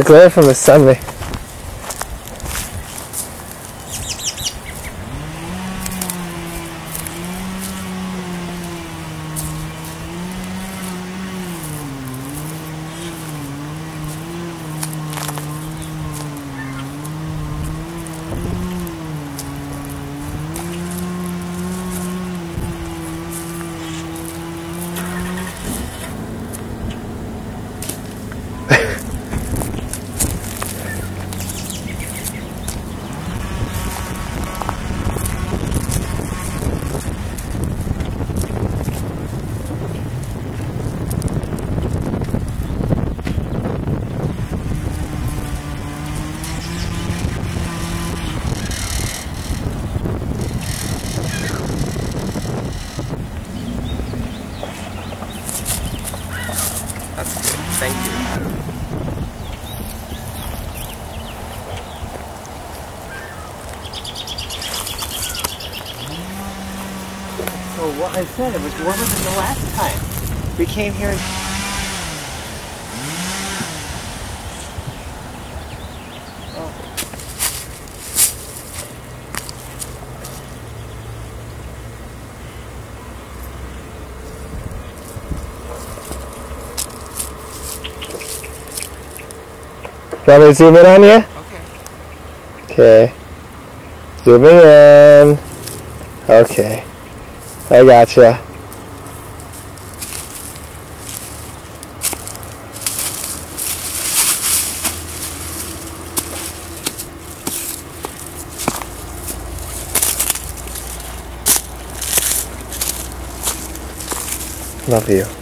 The glare from the sun. ma- Thank you. So what I said, it was warmer than the last time. We came here Want me to zoom in on you? Okay. Okay. Zooming in. Okay. I gotcha. Love you.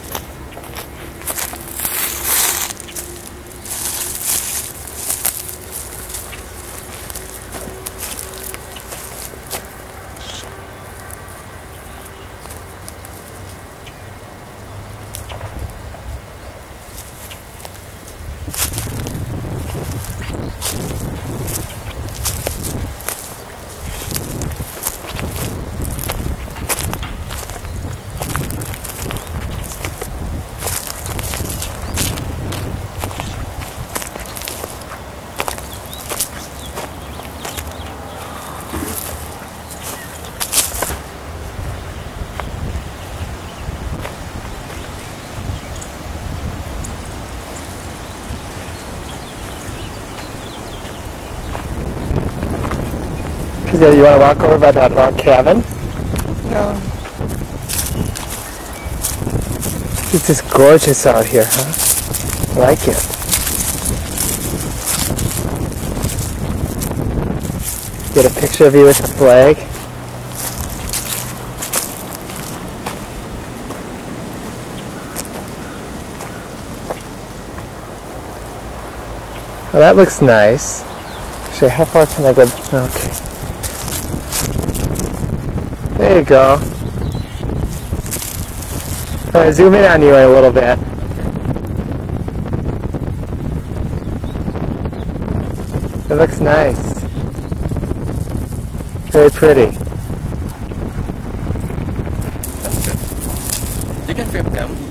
You want to walk over by that log cabin? No. It's just gorgeous out here, huh? I like it. Get a picture of you with the flag. Well, that looks nice. Actually, how far can I go? Okay. There you go. Gonna zoom in on you a little bit. It looks nice. Very pretty. You can flip them.